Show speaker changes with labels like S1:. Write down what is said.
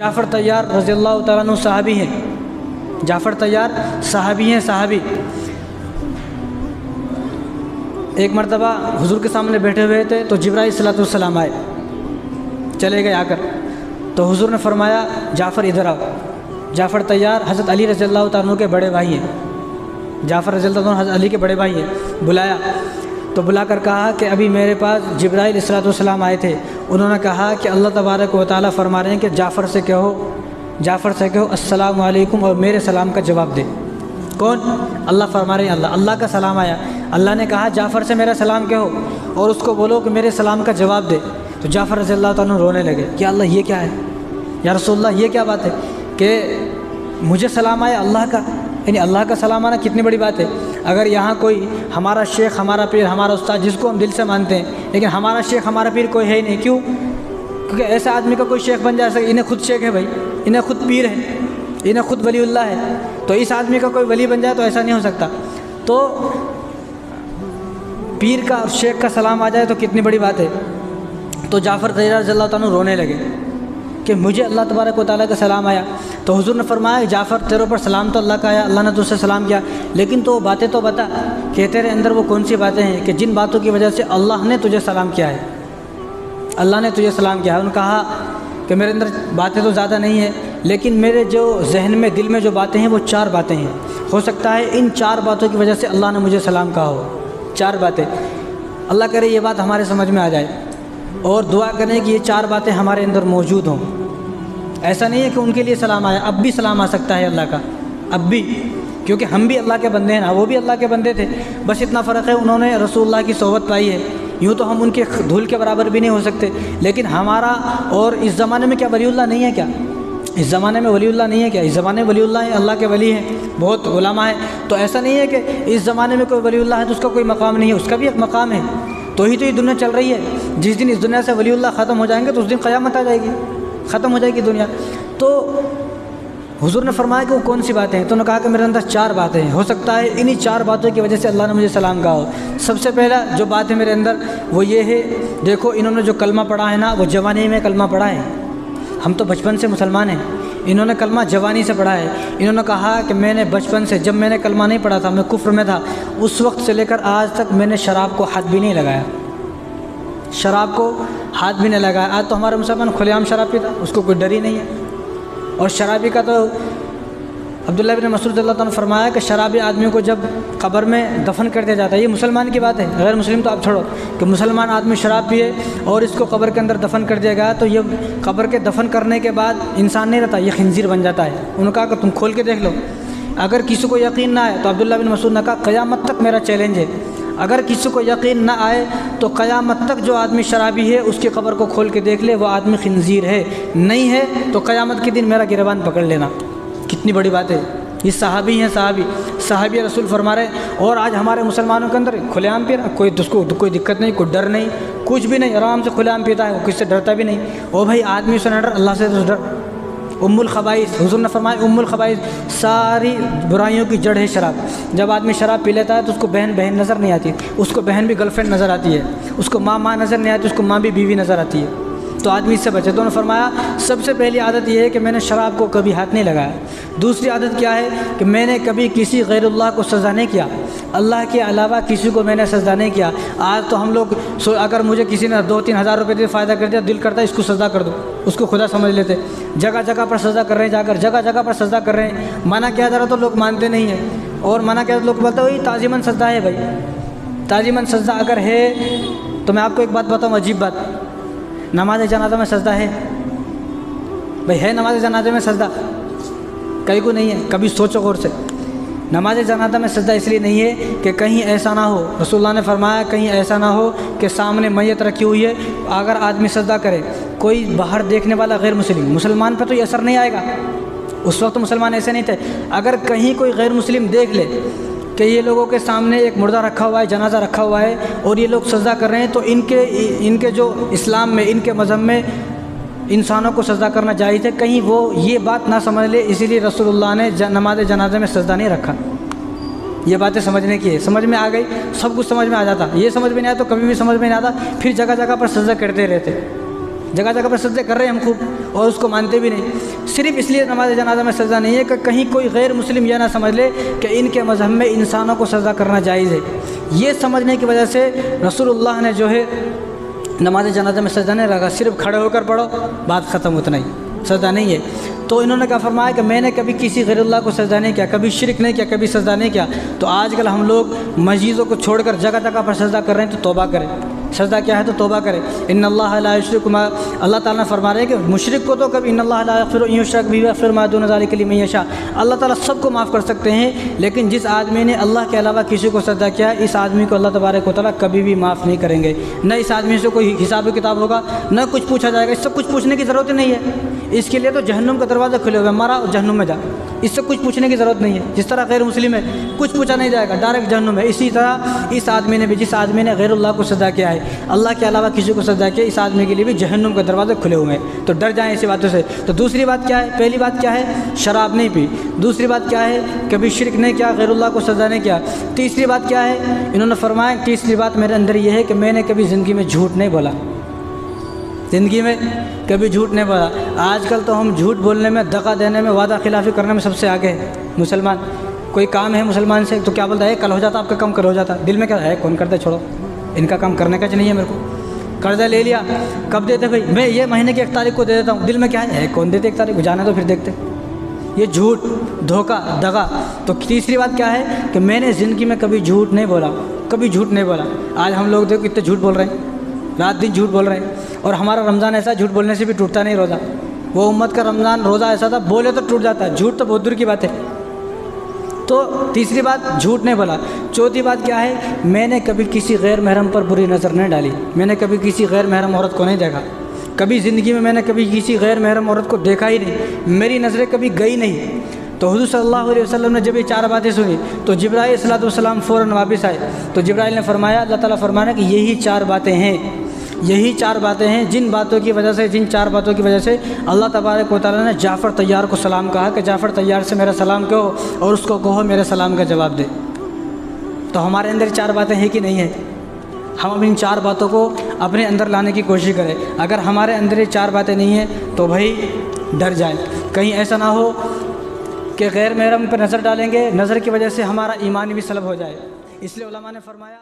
S1: जाफ़र तैयार रज़ी अल्लाह तु साहबी हैं। जाफ़र तैयार साहबी हैं, साहबी। एक मरतबा हुजूर के सामने बैठे हुए थे तो जबराई सलाम आए। चले गए आकर। तो हुजूर ने फरमाया, जाफ़र इधर आओ। जाफ़र तैयार हज़रत अली रज़ी अल्लाह तु के बड़े भाई हैं। जाफ़र रज़ी अल्लाह हज़रत अली के बड़े भाई हैं। बुलाया तो बुलाकर कहा कि अभी मेरे पास जब्राईल सलाम आए थे। उन्होंने कहा कि अल्लाह तबारक व ताली फरमा रहे हैं कि जाफ़र से कहो, जाफ़र से कहो, अस्सलाम वालेकुम और मेरे सलाम का जवाब दे। कौन? अल्लाह फरमा रहे हैं अल्लाह। अल्लाह का सलाम आया। अल्लाह ने कहा, जाफ़र से मेरा सलाम कहो और उसको बोलो कि मेरे सलाम का जवाब दे। तो जाफ़र रज़ी अल्लाह तु रोने लगे कि अल्लाह, ये क्या है? या रसोल्ला ये क्या बात है? कि मुझे सलाम आया अल्लाह का? यानी अल्लाह का सलाम आना कितनी बड़ी बात है? अगर यहाँ कोई हमारा शेख, हमारा पीर, हमारा उस्ताद, जिसको हम दिल से मानते हैं, लेकिन हमारा शेख, हमारा पीर कोई है ही नहीं, क्यों? क्योंकि ऐसा आदमी का कोई शेख बन जा सके, इन्हें खुद शेख है भाई, इन्हें खुद पीर है, इन्हें खुद वलीउल्लाह है तो इस आदमी का कोई वली बन जाए तो ऐसा नहीं हो सकता। तो पीर का शेख का सलाम आ जाए तो कितनी बड़ी बात है। तो जाफ़र तजरा तु रोने लगे। कि मुझे अल्लाह तबारक वाली का सलाम आया। तो हुजूर ने फरमाया, जाफ़र, तेरे पर सलाम तो अल्लाह का आया, अल्लाह ने तुझसे सलाम किया। लेकिन तो बातें तो बता कि तेरे अंदर वो कौन सी बातें हैं कि जिन बातों की वजह से अल्लाह ने तुझे सलाम किया है। अल्लाह ने तुझे सलाम किया है। उन्होंने कहा कि मेरे अंदर बातें तो ज़्यादा नहीं है, लेकिन मेरे जो जहन में, दिल में जो बातें हैं, वो चार बातें हैं। हो सकता है इन चार बातों की वजह से अल्लाह ने मुझे सलाम कहा हो। चार बातें। अल्लाह करे ये बात हमारे समझ में आ जाए। और दुआ करें कि ये चार बातें हमारे अंदर मौजूद हों। ऐसा नहीं है कि उनके लिए सलाम आया, अब भी सलाम आ सकता है अल्लाह का, अब भी। क्योंकि हम भी अल्लाह के बंदे हैं ना, वो भी अल्लाह के बंदे थे। बस इतना फ़र्क है, उन्होंने रसूलुल्लाह की सोहबत पाई है। यूँ तो हम उनके धूल के बराबर भी नहीं हो सकते। लेकिन हमारा और इस ज़माने में क्या, वलीउल्लाह नहीं है क्या? इस ज़माने में वलीउल्लाह नहीं है क्या? इस ज़माने में वलीउल्लाह है, अल्लाह के वली हैं, बहुत गुलामा है। तो ऐसा नहीं है कि इस ज़माने में कोई वलीउल्लाह है तो उसका कोई मकाम नहीं है, उसका भी एक मकाम है। तो ही तो ये दुनिया चल रही है। जिस दिन इस दुनिया से वलीउल्लाह ख़त्म हो जाएँगे तो उस दिन क़यामत आ जाएगी, ख़त्म हो जाएगी दुनिया। तो हुजूर ने फरमाया कि वो कौन सी बातें हैं? तो उन्होंने कहा कि मेरे अंदर चार बातें हैं। हो सकता है इन्हीं चार बातों की वजह से अल्लाह ने मुझे सलाम कहा हो। सबसे पहला जो बात है मेरे अंदर, वो ये है, देखो इन्होंने जो कलमा पढ़ा है ना, वो जवानी में कलमा पढ़ा है। हम तो बचपन से मुसलमान हैं। इन्होंने कलमा जवानी से पढ़ा है। इन्होंने कहा कि मैंने बचपन से, जब मैंने कलमा नहीं पढ़ा था, मैं कुफ्र में था, उस वक्त से लेकर आज तक मैंने शराब को हाथ भी नहीं लगाया। शराब को हाथ भी नहीं लगाया। आज तो हमारा मुसलमान खुलेआम शराब पीता उसको कोई डर ही नहीं है। और शराबी का तो अब्दुल्ला बिन मसूद अल्लाह फरमाया कि शराबी आदमी को जब कब्र में दफन कर दिया जाता है, ये मुसलमान की बात है। गैर मुस्लिम तो आप छोड़ो कि मुसलमान आदमी शराब पिए और इसको कब्र के अंदर दफन कर दिया गया तो ये कब्र के दफन करने के बाद इंसान नहीं रहता, ये खंजीर बन जाता है। उन्होंने कहा तुम खोल के देख लो। अगर किसी को यकीन ना आए तो अब्दुल्ला बिन मसूद ने कहा, क़यामत तक मेरा चैलेंज है। अगर किसी को यकीन ना आए तो क़यामत तक जो आदमी शराबी है, उसकी कब्र को खोल के देख ले, वो आदमी खंजीर है। नहीं है तो क़यामत के दिन मेरा गिरबान पकड़ लेना। कितनी बड़ी बात है। ये साहबी हैं साहबी। साहबी रसूल फरमा रहे और आज हमारे मुसलमानों के अंदर खुलेआम पी रहा कोई उसको कोई दिक्कत नहीं, कोई डर नहीं, कुछ भी नहीं, आराम से खुलेआम पीता है वो किससे डरता भी नहीं। ओ भाई, आदमी से डर, अल्लाह से डर। उम्मुल खबाइस, हुजूर ने फरमाया, उम्मुल खबाइस, सारी बुराइयों की जड़ है शराब। जब आदमी शराब पी लेता है तो उसको बहन बहन नज़र नहीं आती। उसको बहन भी गर्लफ्रेंड नज़र आती है। उसको माँ माँ नज़र नहीं आती, उसको माँ भी बीवी नज़र आती है। तो आदमी इससे बचे। तो उन्होंने फरमाया, सबसे पहली आदत यह है कि मैंने शराब को कभी हाथ नहीं लगाया। दूसरी आदत क्या है कि मैंने कभी किसी गैरुल्लाह को सज़ा नहीं किया। अल्लाह के अलावा किसी को मैंने सजा नहीं किया। आज तो हम लोग अगर मुझे किसी ने दो तीन हज़ार रुपये दे, फ़ायदा कर दिया, दिल करता है, इसको सजा कर दो। उसको खुदा समझ लेते। जगह जगह पर सजा कर रहे हैं जाकर जगह जगह पर सजा कर रहे हैं। मना किया जा रहा तो लोग मानते नहीं हैं। और मना किया लोग बोलते वही ताजिमन सजदा है भाई। ताजिमन सजदा अगर है तो मैं आपको एक बात बताऊँ, अजीब बात। नमाज़ जनाजा में सजदा है। भाई, है नमाज़ जनाजे में सजदा? कहीं को नहीं है, कभी सोचो गौर से। नमाज़ जनाजा में सजदा इसलिए नहीं है कि कहीं ऐसा ना हो। रसुल्ला ने फरमाया, कहीं ऐसा ना हो कि सामने मैयत रखी हुई है। अगर आदमी सजदा करे, कोई बाहर देखने वाला गैर मुस्लिम, मुसलमान पर तो ये असर नहीं आएगा। उस वक्त मुसलमान ऐसे नहीं थे। अगर कहीं कोई गैर मुस्लिम देख ले कि ये लोगों के सामने एक मुर्दा रखा हुआ है, जनाजा रखा हुआ है और ये लोग सजा कर रहे हैं तो इनके इनके जो इस्लाम में, इनके मज़हब में इंसानों को सजदा करना जायज़ है। कहीं वो ये बात ना समझ ले, इसीलिए रसूलुल्लाह ने नमाज़ जनाजे में सजदा नहीं रखा। ये बातें समझने की है। समझ में आ गई, सब कुछ समझ में आ जाता। ये समझ में नहीं आया तो कभी भी समझ में नहीं आता, फिर जगह जगह पर सजदा करते रहते। जगह जगह पर सजदे कर रहे हैं हम खूब, और उसको मानते भी नहीं। सिर्फ़ इसलिए नमाज़ जनाजा में सजा नहीं है कि कहीं कोई गैर मुस्लिम यह ना समझ ले कि इनके मज़हब में इंसानों को सज़ा करना जायज़ है। ये समझने की वजह से रसूलुल्लाह ने जो है, नमाज़ जनाजा में सजा नहीं रखा। सिर्फ़ खड़े होकर पढ़ो, बात ख़त्म उतना ही। सजा नहीं है। तो इन्होंने कहा, फरमाया कि मैंने कभी किसी गैरुल्लाह को सजा नहीं किया, कभी शिरक नहीं किया, कभी सजा नहीं किया। तो आजकल हम लोग मस्जिदों को छोड़कर जगह जगह पर सजा कर रहे हैं तो तोबा करें। सजदा क्या है तो तोबा करे। इन अल्लाशरक अल्लाह ताला ने फरमा रहे हैं कि मुशरक को तो कभी इन फिर भी फिर मादून के लिए मैशा अल्लाह ताला सबको माफ़ कर सकते हैं, लेकिन जिस आदमी ने अल्लाह के अलावा किसी को सजदा किया इस आदमी को अल्लाह तबारक ताली कभी भी माफ़ नहीं करेंगे। न इस आदमी से कोई हिसाब किताब होगा, न कुछ पूछा जाएगा इससे कुछ पूछने की ज़रूरत नहीं है। इसके लिए तो जहन्नुम का दरवाज़ा खुले हुए मारा जहन्नुम में जा। इससे कुछ पूछने की ज़रूरत नहीं है। जिस तरह गैर मुस्लिम है, कुछ पूछा नहीं जाएगा डायरेक्ट जहन्नुम है। इसी तरह इस आदमी ने भी, जिस आदमी ने गैरुल्लाह को सजा किया है, अल्लाह के अलावा किसी को सजा किया, इस आदमी के लिए भी जहनुम के दरवाजे खुले हुए हैं। तो डर जाएँ ऐसी बातों से। तो दूसरी बात क्या है? पहली बात क्या है? शराब नहीं पी। दूसरी बात क्या है? कभी शिरक नहीं किया, गैरुल्लाह को सजा नहीं किया। तीसरी बात क्या है? इन्होंने फरमाया, तीसरी बात मेरे अंदर ये है कि मैंने कभी ज़िंदगी में झूठ नहीं बोला। ज़िंदगी में कभी झूठ नहीं बोला। आजकल तो हम झूठ बोलने में दगा देने में, वादा खिलाफ़ी करने में सबसे आगे हैं। मुसलमान, कोई काम है मुसलमान से तो क्या बोलता है कल हो जाता, आपका काम कल हो जाता। दिल में क्या है कौन करता छोड़ो, इनका काम करने का नहीं है मेरे को। कर्जा ले लिया, कब देते भाई? मैं ये महीने की एक तारीख को दे देता हूँ। दिल में क्या है कौन देते एक तारीख को? जाना तो फिर देखते। ये झूठ, धोखा, दगा। तो तीसरी बात क्या है कि मैंने ज़िंदगी में कभी झूठ नहीं बोला, कभी झूठ नहीं बोला। आज हम लोग देखो कितने झूठ बोल रहे हैं। रात दिन झूठ बोल रहे हैं। और हमारा रमज़ान ऐसा झूठ बोलने से भी टूटता नहीं रोज़ा। वो उम्मत का रमज़ान रोज़ा ऐसा था, बोले तो टूट जाता है। झूठ तो बहुत दूर की बात है। तो तीसरी बात, झूठ नहीं बोला। चौथी बात क्या है? मैंने कभी किसी गैर महरम पर बुरी नज़र नहीं डाली। मैंने कभी किसी गैर महरम औरत को नहीं देखा। कभी ज़िंदगी में मैंने कभी किसी गैर महरम औरत को देखा ही नहीं। मेरी नज़रें कभी गई नहीं। तो हजू सल्लल्लाहु अलैहि वसल्लम ने जब ये चार बातें सुनी तो जब्राईल सलाम फ़ौरन वापस आए। तो जब्राईल ने फरमाया, अल्लाह ताला फरमाया कि यही चार बातें हैं। यही चार बातें हैं। जिन बातों की वजह से, जिन चार बातों की वजह से अल्लाह तबारक वाली ने जाफ़र तैयार को सलाम कहा कि जाफ़र तैयार से मेरा सलाम कहो और उसको कहो, मेरे सलाम का जवाब दे। तो हमारे अंदर चार बातें हैं कि नहीं है? हम अब इन चार बातों को अपने अंदर लाने की कोशिश करें। अगर हमारे अंदर ये चार बातें नहीं हैं तो भाई डर जाए। कहीं ऐसा ना हो कि गैर महरम पर नज़र डालेंगे। नज़र की वजह से हमारा ईमान भी सलब हो जाए। इसलिए ने फरमाया